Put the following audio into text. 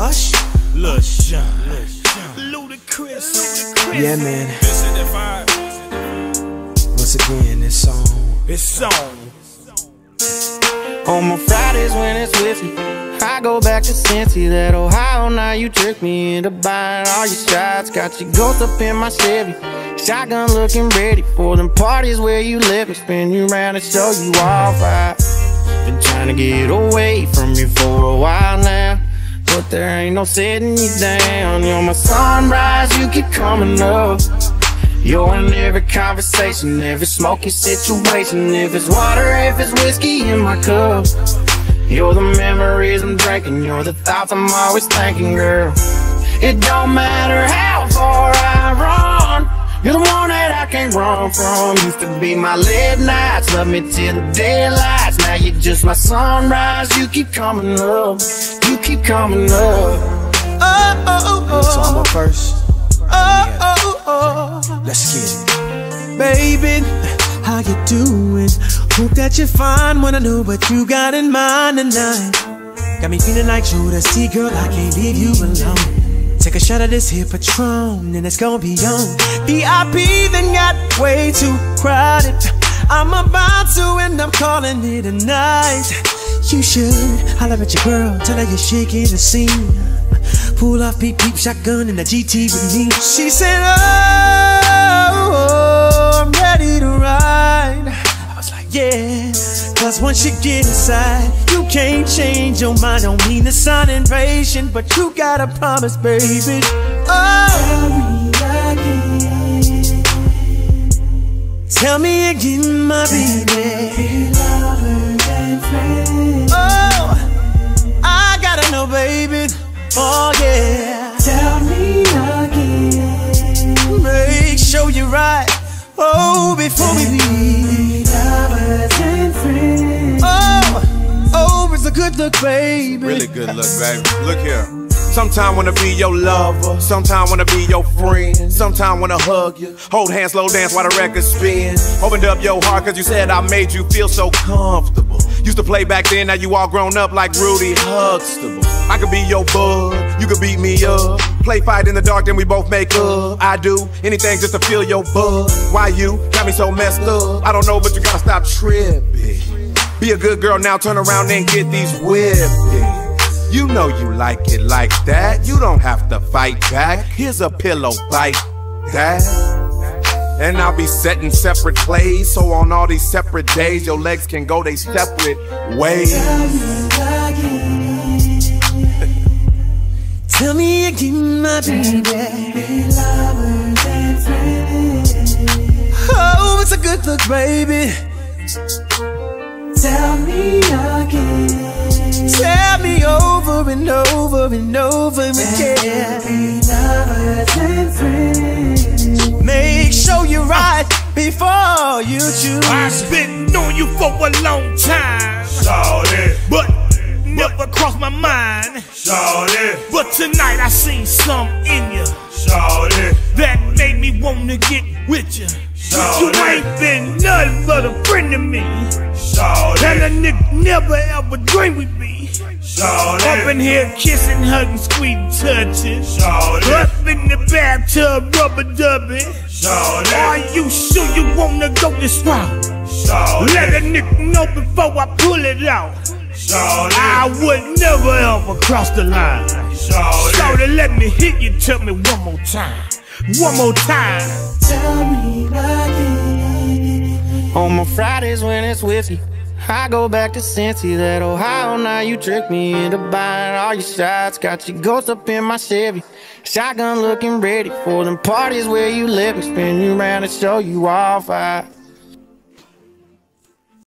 Ush. Lil Jon. Ludacris. Yeah, man. Visit the vibe. Once again, it's on. It's on. On my Fridays when it's with you, I go back to Cincy, that Ohio. Now you trick me into buying all your shots. Got your ghost up in my Chevy. Shotgun looking ready for them parties where you live and spin you around and show you off. I've been trying to get away from you for a while now. But there ain't no setting you down. You're my sunrise, you keep coming up. You're in every conversation, every smoky situation. If it's water, if it's whiskey in my cup. You're the memories I'm drinking, you're the thoughts I'm always thinking, girl. It don't matter how far I run. You're the one can't run from. Used to be my late nights, love me till the daylights. Now you're just my sunrise. You keep coming up, you keep coming up. Oh, oh, oh, oh. It's on oh. my first. Oh, oh, oh, oh. Let's get it. Baby, how you doing? Hope that you're fine. Wanna know what you got in mind tonight. Got me feeling like Judas. See, girl, I can't leave you alone. Take a shot of this here Patron, and it's gonna be on. VIP then got way too crowded. I'm about to end up calling it a night. You should holler at your girl, tell her you're shaking the scene. Pull off beep beep shotgun in the GT with me. She said, oh, oh, oh, I'm ready to ride. I was like, Yeah. Cause once you get inside, you can't change your mind. Don't mean to sound impatient, but you gotta promise, baby. Oh, tell me again, my baby. Good look, baby. Really good look, baby. Look here. Sometime wanna be your lover, sometime wanna be your friend, sometime wanna hug you, hold hands, slow dance while the record spin. Opened up your heart cause you said I made you feel so comfortable. Used to play back then, now you all grown up like Rudy Huxtable. I could be your bud, you could beat me up. Play fight in the dark, then we both make up. I do anything just to feel your buzz. Why you got me so messed up? I don't know, but you gotta stop tripping. Be a good girl now, turn around and get these whippings. You know you like it like that. You don't have to fight back. Here's a pillow, bite that. And I'll be setting separate plays. So on all these separate days, your legs can go they separate ways. Tell me again, my baby. Oh, it's a good look, baby. Tell me again. Tell me over and over and over again. Make sure you're right before you choose. I've been knowing you for a long time. Shawty, But never crossed my mind. shawty, But tonight I seen some in you shawty, that made me wanna get with you. You ain't been nothing but a friend to me. And a nigga never ever dreamed we'd be. Up in here kissing, hugging, squeezing, touching. shawty, Up in the bathtub, rubber dubbing. shawty, Are you sure you wanna go this route? Let a shawty, nigga know before I pull it out. shawty, I would never ever cross the line. shawty. Shorty, let me hit you. Tell me one more time. One more time. On my Fridays when it's you, I go back to Cincy, that Ohio. Now you trick me into buying all your shots. Got your ghost up in my Chevy. Shotgun looking ready for them parties where you live and spin you around and show you off. I